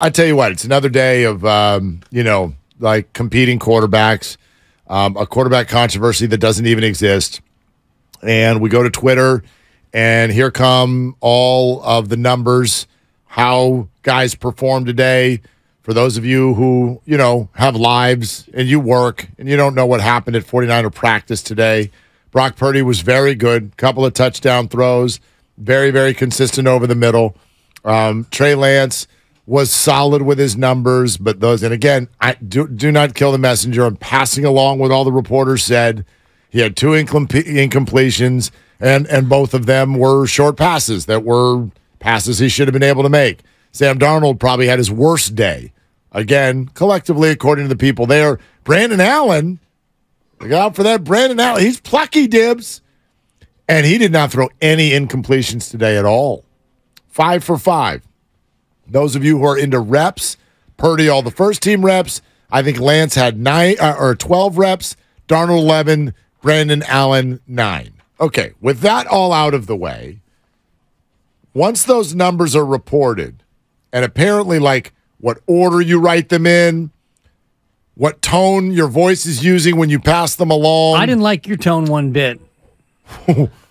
I tell you what, it's another day of um, you know like competing quarterbacks, um, a quarterback controversy that doesn't even exist, and we go to Twitter, and here come all of the numbers, how guys perform today. For those of you who you know have lives and you work and you don't know what happened at 49er practice today, Brock Purdy was very good, couple of touchdown throws, very very consistent over the middle. Um, Trey Lance was solid with his numbers, but those, and again, I do, do not kill the messenger. I'm passing along what all the reporters said. He had two incom- incompletions, and and both of them were short passes that were passes he should have been able to make. Sam Darnold probably had his worst day. Again, collectively, according to the people there, Brandon Allen, look out for that Brandon Allen. He's plucky dibs, and he did not throw any incompletions today at all. Five for five. Those of you who are into reps, Purdy all the first team reps. I think Lance had nine uh, or twelve reps. Darnold eleven. Brandon Allen nine. Okay, with that all out of the way, once those numbers are reported, and apparently like what order you write them in, what tone your voice is using when you pass them along. I didn't like your tone one bit.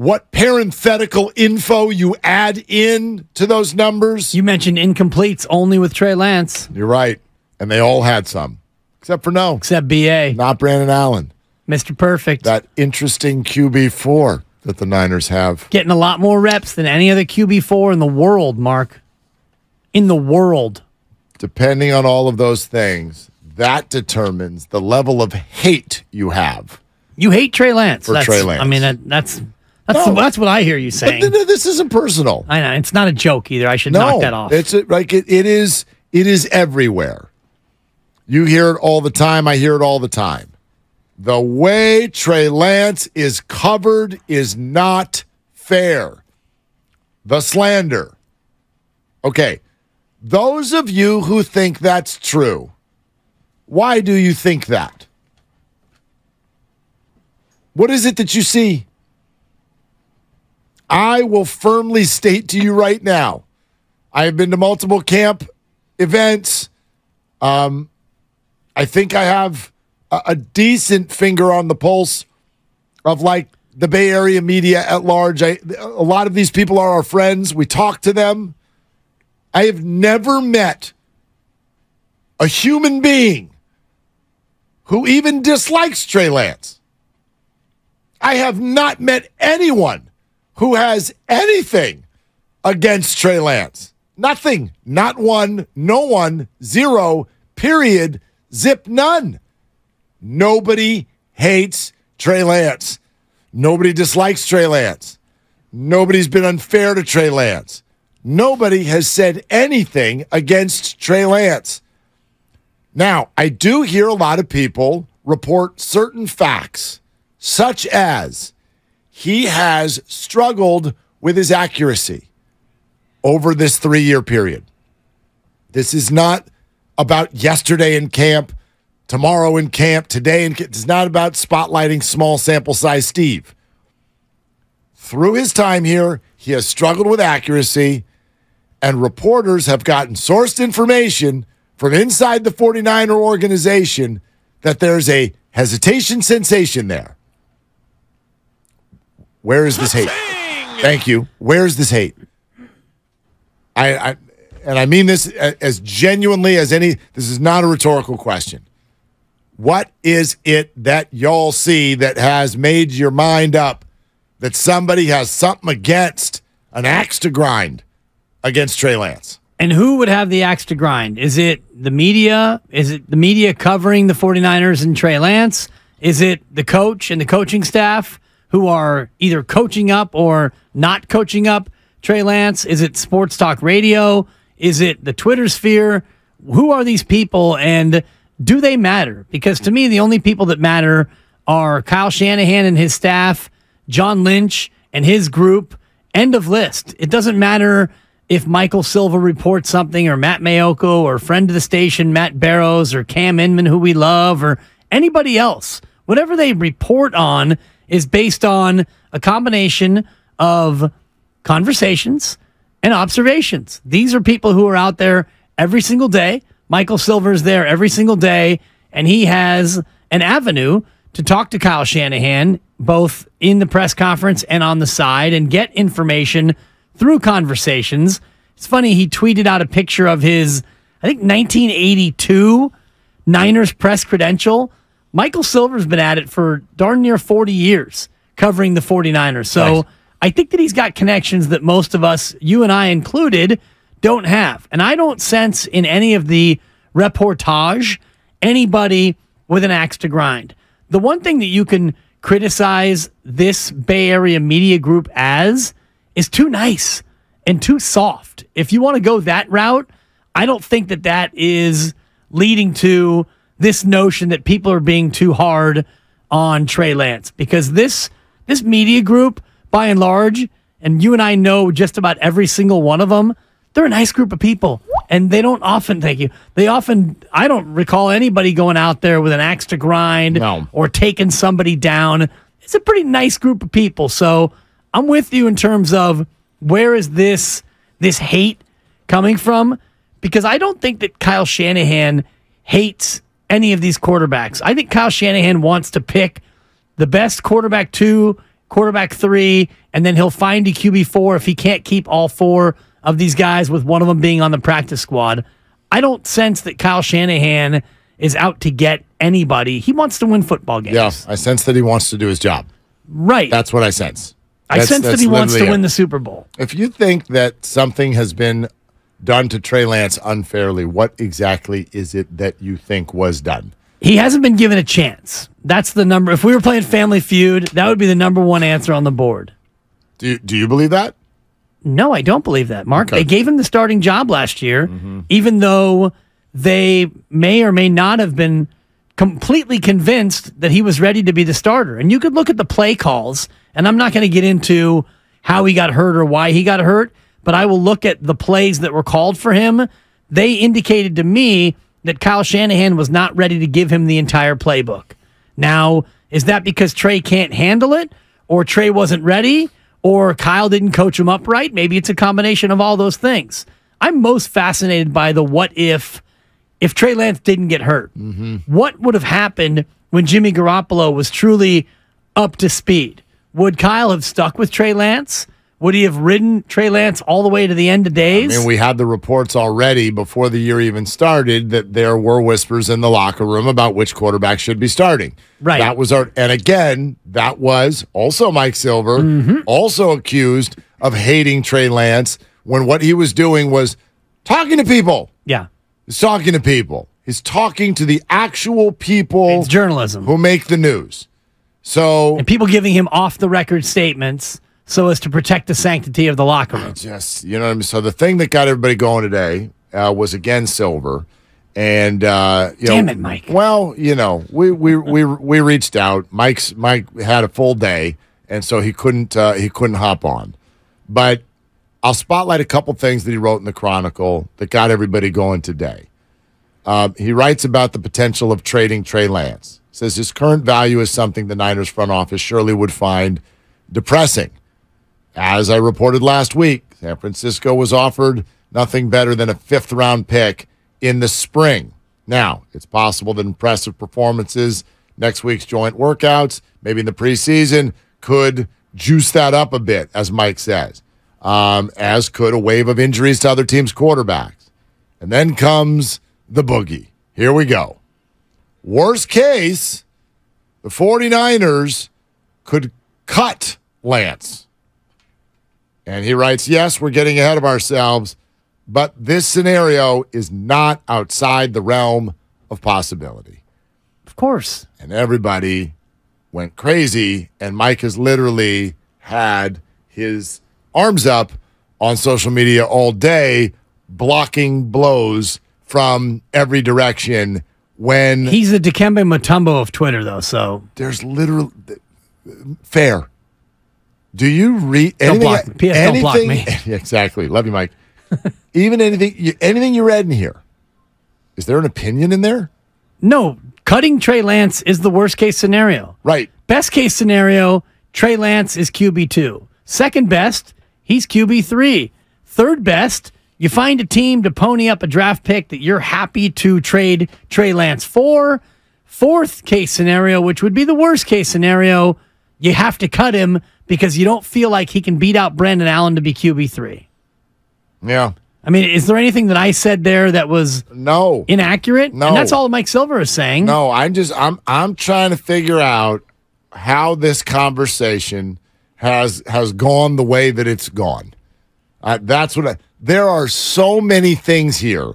what parenthetical info you add in to those numbers. You mentioned incompletes only with Trey Lance. You're right. And they all had some, except for no. Except BA. Not Brandon Allen. Mr. Perfect. That interesting QB4 that the Niners have. Getting a lot more reps than any other QB4 in the world, Mark. In the world. Depending on all of those things, that determines the level of hate you have. You hate Trey Lance. For that's, Trey Lance. I mean, that, that's that's No. that's what I hear you saying. But th- this isn't personal. I know it's not a joke either. I should no, knock that off. It's a, like it, it is. It is everywhere. You hear it all the time. I hear it all the time. The way Trey Lance is covered is not fair. The slander. Okay, those of you who think that's true, why do you think that? What is it that you see? I will firmly state to you right now I have been to multiple camp events. Um, I think I have a, a decent finger on the pulse of like the Bay Area media at large. I, a lot of these people are our friends. We talk to them. I have never met a human being who even dislikes Trey Lance. I have not met anyone who has anything against Trey Lance. Nothing. Not one. No one. Zero. Period. Zip none. Nobody hates Trey Lance. Nobody dislikes Trey Lance. Nobody's been unfair to Trey Lance. Nobody has said anything against Trey Lance. Now, I do hear a lot of people report certain facts, such as he has struggled with his accuracy over this three year period. This is not about yesterday in camp, tomorrow in camp, today in camp. It's not about spotlighting small sample size Steve. Through his time here, he has struggled with accuracy, and reporters have gotten sourced information from inside the 49er organization that there's a hesitation sensation there. Where is this hate? Thank you. Where is this hate? I, I and I mean this as genuinely as any. This is not a rhetorical question. What is it that y'all see that has made your mind up that somebody has something against an axe to grind against Trey Lance? And who would have the axe to grind? Is it the media? Is it the media covering the 49ers and Trey Lance? Is it the coach and the coaching staff who are either coaching up or not coaching up Trey Lance? Is it Sports Talk Radio? Is it the Twitter sphere? Who are these people and do they matter? Because to me, the only people that matter are Kyle Shanahan and his staff, John Lynch and his group. End of list. It doesn't matter if Michael Silver reports something or Matt Maiocco or friend of the station, Matt Barrows or Cam Inman, who we love, or anybody else. Whatever they report on is based on a combination of conversations and observations. These are people who are out there every single day. Michael Silver is there every single day, and he has an avenue to talk to Kyle Shanahan, both in the press conference and on the side, and get information through conversations. It's funny, he tweeted out a picture of his, I think, 1982 Niners press credential. Michael Silver's been at it for darn near 40 years covering the 49ers. So Nice. I think that he's got connections that most of us, you and I included, don't have. And I don't sense in any of the reportage anybody with an axe to grind. The one thing that you can criticize this Bay Area media group as is too nice and too soft. If you want to go that route, I don't think that that is leading to this notion that people are being too hard on Trey Lance. Because this this media group by and large and you and I know just about every single one of them they're a nice group of people. And they don't often thank you they often I don't recall anybody going out there with an axe to grind No. or taking somebody down. It's a pretty nice group of people. So I'm with you in terms of where is this this hate coming from? Because I don't think that Kyle Shanahan hates any of these quarterbacks. I think Kyle Shanahan wants to pick the best quarterback two, quarterback three, and then he'll find a QB four if he can't keep all four of these guys with one of them being on the practice squad. I don't sense that Kyle Shanahan is out to get anybody. He wants to win football games. Yeah, I sense that he wants to do his job. Right. That's what I sense. I That's- sense that he wants to literally win the Super Bowl. If you think that something has been done to Trey Lance unfairly, what exactly is it that you think was done? He hasn't been given a chance. That's the number. If we were playing Family Feud, that would be the number one answer on the board. Do you, do you believe that? No, I don't believe that, Mark. Okay. They gave him the starting job last year, mm-hmm. even though they may or may not have been completely convinced that he was ready to be the starter. And you could look at the play calls, and I'm not going to get into how he got hurt or why he got hurt, but I will look at the plays that were called for him. They indicated to me that Kyle Shanahan was not ready to give him the entire playbook. Now, is that because Trey can't handle it, or Trey wasn't ready, or Kyle didn't coach him up right? Maybe it's a combination of all those things. I'm most fascinated by the what if if Trey Lance didn't get hurt. Mm-hmm. What would have happened when Jimmy Garoppolo was truly up to speed? Would Kyle have stuck with Trey Lance? Would he have ridden Trey Lance all the way to the end of days? I mean, we had the reports already before the year even started that there were whispers in the locker room about which quarterback should be starting. Right. That was our, and again, that was also Mike Silver, Mm-hmm. also accused of hating Trey Lance when what he was doing was talking to people. yeah, He's talking to people. He's talking to the actual people it's journalism. who make the news. So and people giving him off the record statements so as to protect the sanctity of the locker room. just you know what I mean. So the thing that got everybody going today uh, was again Silver, and uh, you Damn know, it, Mike. Well, you know, we we we we reached out. Mike's Mike had a full day, and so he couldn't uh, he couldn't hop on. But I'll spotlight a couple things that he wrote in the Chronicle that got everybody going today. Um, he writes about the potential of trading Trey Lance. Says his current value is something the Niners front office surely would find depressing. As I reported last week, San Francisco was offered nothing better than a fifth round pick in the spring. Now, it's possible that impressive performances, next week's joint workouts, maybe in the preseason, could juice that up a bit, as Mike says, um, as could a wave of injuries to other teams' quarterbacks. And then comes the boogie. Here we go. Worst case, the 49ers could cut Lance. And he writes, Yes, we're getting ahead of ourselves, but this scenario is not outside the realm of possibility. Of course. And everybody went crazy. And Mike has literally had his arms up on social media all day, blocking blows from every direction when He's the Dikembe Mutombo of Twitter, though. So there's literally fair. Do you read Don't anything? block me. P.S. don't block me. exactly. Love you, Mike. Even anything, you, anything you read in here. Is there an opinion in there? no, cutting Trey Lance is the worst case scenario. Right. Best case scenario, Trey Lance is QB2. Second best, he's QB3. Third best, You find a team to pony up a draft pick that you're happy to trade Trey Lance for. Fourth case scenario, which would be the worst case scenario, you have to cut him because you don't feel like he can beat out Brandon Allen to be QB3. Yeah. I mean, is there anything that I said there that was No. inaccurate? No. And that's all Mike Silver is saying. No, I'm just I'm I'm trying to figure out how this conversation has has gone the way that it's gone. Uh, that's what I, there are so many things here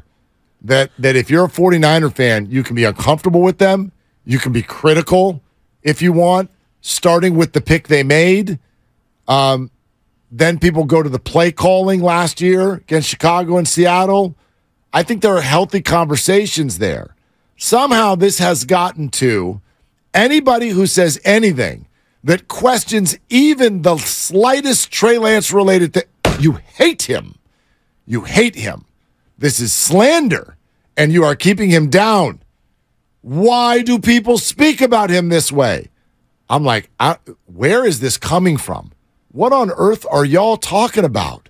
that that if you're a 49er fan, you can be uncomfortable with them, you can be critical if you want, starting with the pick they made. Um, then people go to the play calling last year against Chicago and Seattle. I think there are healthy conversations there. Somehow this has gotten to anybody who says anything that questions even the slightest Trey Lance related thing. You hate him. You hate him. This is slander, and you are keeping him down. Why do people speak about him this way? I'm like, I, where is this coming from? What on earth are y'all talking about?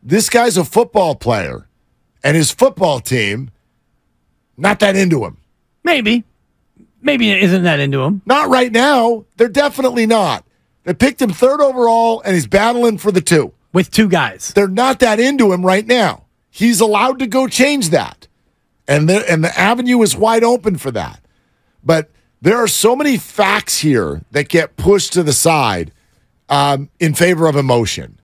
This guy's a football player, and his football team, not that into him. Maybe. Maybe it isn't that into him. Not right now. They're definitely not. They picked him third overall, and he's battling for the two. With two guys. They're not that into him right now. He's allowed to go change that, and the and the avenue is wide open for that. But there are so many facts here that get pushed to the side um, in favor of emotion.